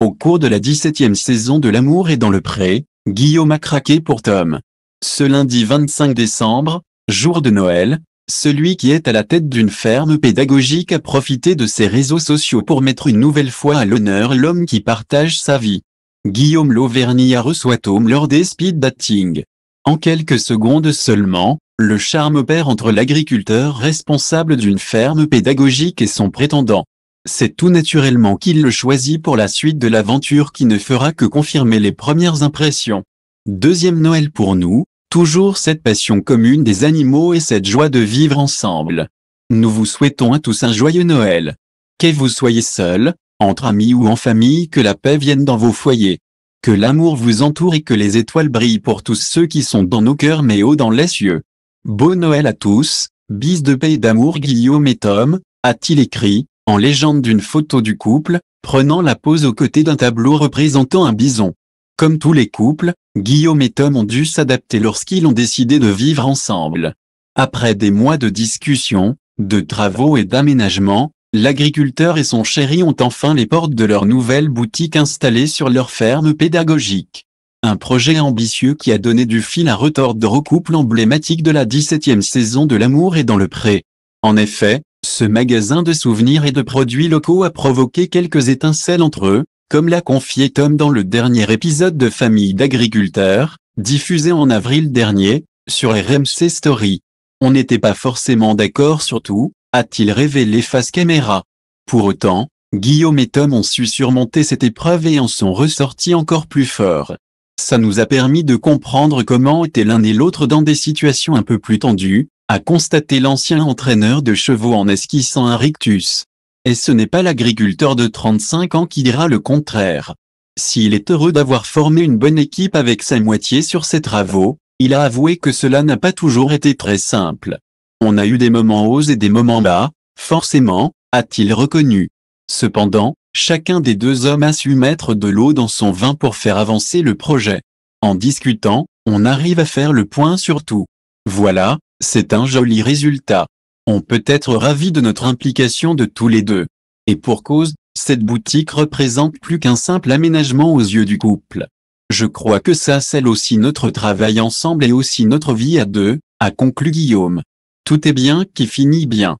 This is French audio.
Au cours de la 17e saison de L'amour est dans le pré, Guillaume a craqué pour Tom. Ce lundi 25 décembre, jour de Noël, celui qui est à la tête d'une ferme pédagogique a profité de ses réseaux sociaux pour mettre une nouvelle fois à l'honneur l'homme qui partage sa vie. Guillaume Lauvergne reçoit Tom lors des speed dating. En quelques secondes seulement, le charme opère entre l'agriculteur responsable d'une ferme pédagogique et son prétendant. C'est tout naturellement qu'il le choisit pour la suite de l'aventure qui ne fera que confirmer les premières impressions. Deuxième Noël pour nous, toujours cette passion commune des animaux et cette joie de vivre ensemble. Nous vous souhaitons à tous un joyeux Noël. Que vous soyez seul, entre amis ou en famille, que la paix vienne dans vos foyers. Que l'amour vous entoure et que les étoiles brillent pour tous ceux qui sont dans nos cœurs mais haut dans les cieux. Beau Noël à tous, bis de paix et d'amour Guillaume et Tom, a-t-il écrit, en légende d'une photo du couple, prenant la pose aux côtés d'un tableau représentant un bison. Comme tous les couples, Guillaume et Tom ont dû s'adapter lorsqu'ils ont décidé de vivre ensemble. Après des mois de discussions, de travaux et d'aménagements, l'agriculteur et son chéri ont enfin les portes de leur nouvelle boutique installée sur leur ferme pédagogique. Un projet ambitieux qui a donné du fil à retordre au couple emblématique de la 17e saison de L'amour et dans le pré. En effet, ce magasin de souvenirs et de produits locaux a provoqué quelques étincelles entre eux, comme l'a confié Tom dans le dernier épisode de Famille d'agriculteurs, diffusé en avril dernier, sur RMC Story. On n'était pas forcément d'accord sur tout, a-t-il révélé face caméra. Pour autant, Guillaume et Tom ont su surmonter cette épreuve et en sont ressortis encore plus forts. Ça nous a permis de comprendre comment étaient l'un et l'autre dans des situations un peu plus tendues, a constaté l'ancien entraîneur de chevaux en esquissant un rictus. Et ce n'est pas l'agriculteur de 35 ans qui dira le contraire. S'il est heureux d'avoir formé une bonne équipe avec sa moitié sur ses travaux, il a avoué que cela n'a pas toujours été très simple. On a eu des moments hauts et des moments bas, forcément, a-t-il reconnu. Cependant, chacun des deux hommes a su mettre de l'eau dans son vin pour faire avancer le projet. En discutant, on arrive à faire le point sur tout. Voilà, c'est un joli résultat. On peut être ravi de notre implication de tous les deux. Et pour cause, cette boutique représente plus qu'un simple aménagement aux yeux du couple. Je crois que ça scelle aussi notre travail ensemble et aussi notre vie à deux, a conclu Guillaume. Tout est bien qui finit bien.